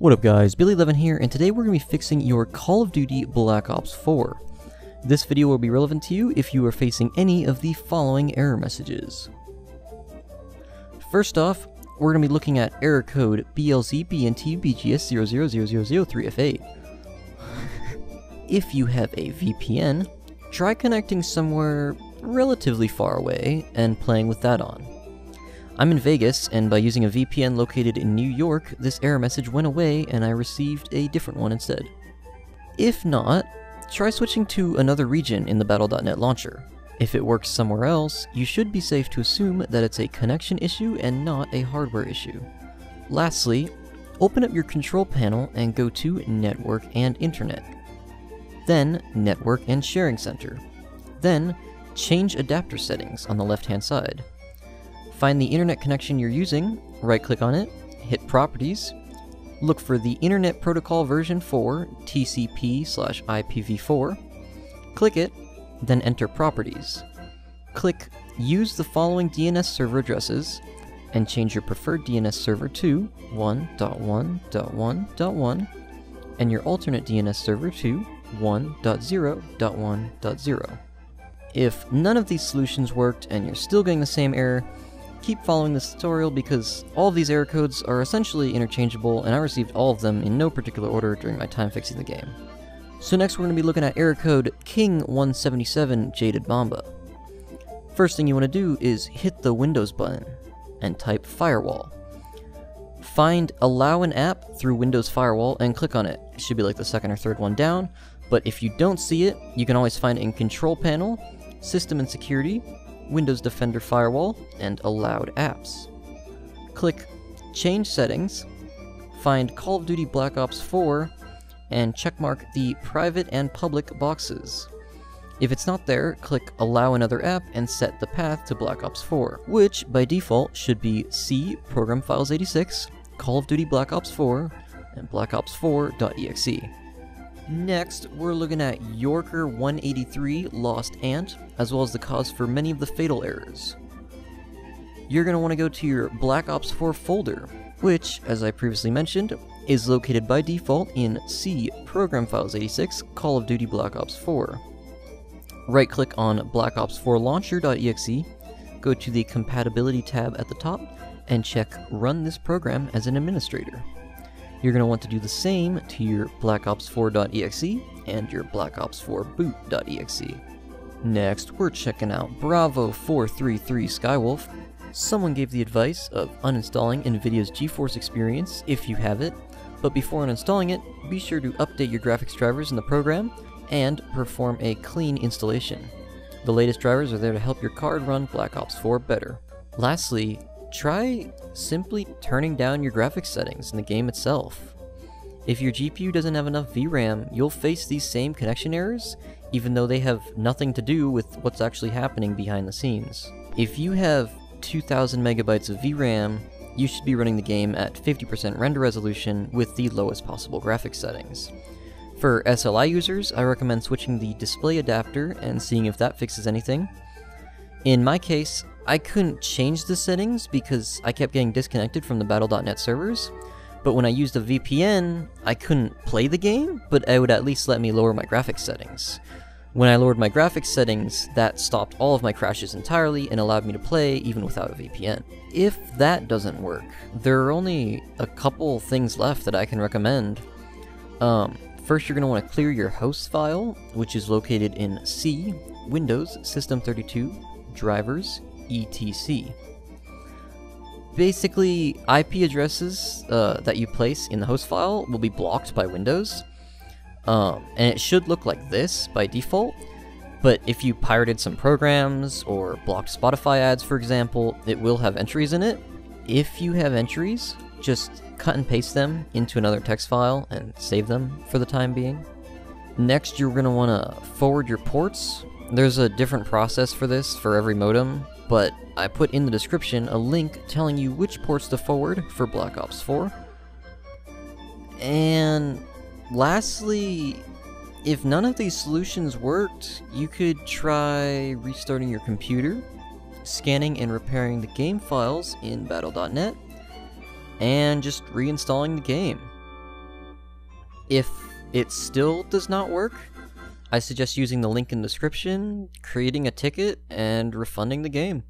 What up guys, Billy11 here, and today we're going to be fixing your Call of Duty Black Ops 4. This video will be relevant to you if you are facing any of the following error messages. First off, we're going to be looking at error code BLZBNT BGS000003F8. if you have a VPN, try connecting somewhere relatively far away and playing with that on. I'm in Vegas, and by using a VPN located in New York, this error message went away and I received a different one instead. If not, try switching to another region in the Battle.net launcher. If it works somewhere else, you should be safe to assume that it's a connection issue and not a hardware issue. Lastly, open up your control panel and go to Network and Internet. Then, Network and Sharing Center. Then, change adapter settings on the left hand side. Find the internet connection you're using, right click on it, hit Properties, look for the Internet Protocol version 4, TCP slash IPv4, click it, then enter Properties. Click Use the following DNS server addresses, and change your preferred DNS server to 1.1.1.1, and your alternate DNS server to 1.0.1.0. If none of these solutions worked and you're still getting the same error, keep following this tutorial because all of these error codes are essentially interchangeable and I received all of them in no particular order during my time fixing the game. So next we're going to be looking at error code King177 Jaded Mamba. First thing you want to do is hit the Windows button and type Firewall. Find Allow an app through Windows Firewall and click on it. It should be like the second or third one down, but if you don't see it, you can always find it in Control Panel, System and Security, Windows Defender Firewall, and Allowed Apps. Click Change Settings, find Call of Duty Black Ops 4, and checkmark the private and public boxes. If it's not there, click Allow another app and set the path to Black Ops 4, which by default should be C Program Files 86, Call of Duty Black Ops 4, and Black Ops 4.exe. Next, we're looking at Yorker 183 Lost Ant, as well as the cause for many of the fatal errors. You're going to want to go to your Black Ops 4 folder, which, as I previously mentioned, is located by default in C Program Files 86 Call of Duty Black Ops 4. Right click on Black Ops 4 Launcher.exe, go to the Compatibility tab at the top, and check Run this program as an administrator. You're going to want to do the same to your Black Ops 4.exe and your Black Ops 4 boot.exe. Next, we're checking out Bravo 433 Skywolf. Someone gave the advice of uninstalling NVIDIA's GeForce Experience if you have it, but before uninstalling it, be sure to update your graphics drivers in the program and perform a clean installation. The latest drivers are there to help your card run Black Ops 4 better. Lastly, try simply turning down your graphics settings in the game itself. If your GPU doesn't have enough VRAM, you'll face these same connection errors, even though they have nothing to do with what's actually happening behind the scenes. If you have 2000 megabytes of VRAM, you should be running the game at 50% render resolution with the lowest possible graphics settings. For SLI users, I recommend switching the display adapter and seeing if that fixes anything. In my case, I couldn't change the settings because I kept getting disconnected from the Battle.net servers, but when I used a VPN, I couldn't play the game, but it would at least let me lower my graphics settings. When I lowered my graphics settings, that stopped all of my crashes entirely and allowed me to play even without a VPN. If that doesn't work, there are only a couple things left that I can recommend. Um, first, you're going to want to clear your host file, which is located in C, Windows, System32, Drivers, etc. Basically, IP addresses uh, that you place in the host file will be blocked by Windows, um, and it should look like this by default, but if you pirated some programs or blocked Spotify ads, for example, it will have entries in it. If you have entries, just cut and paste them into another text file and save them for the time being. Next, you're going to want to forward your ports. There's a different process for this for every modem, but I put in the description a link telling you which ports to forward for Black Ops 4. And lastly, if none of these solutions worked, you could try restarting your computer, scanning and repairing the game files in Battle.net, and just reinstalling the game. If it still does not work, I suggest using the link in the description, creating a ticket, and refunding the game.